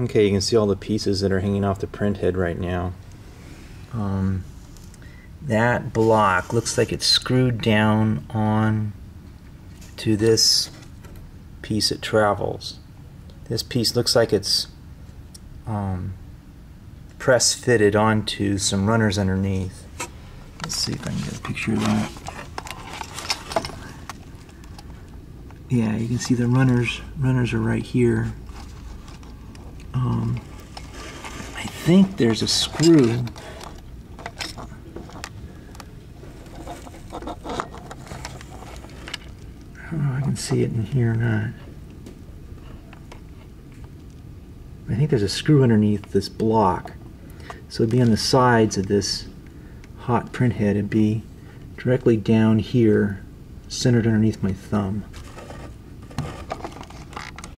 Okay, you can see all the pieces that are hanging off the print head right now. Um, that block looks like it's screwed down on to this piece it travels. This piece looks like it's um, press fitted onto some runners underneath. Let's see if I can get a picture of that. Yeah, you can see the runners. Runners are right here. Um, I think there's a screw. I don't know if I can see it in here or not. I think there's a screw underneath this block. So it'd be on the sides of this hot print head. It'd be directly down here, centered underneath my thumb.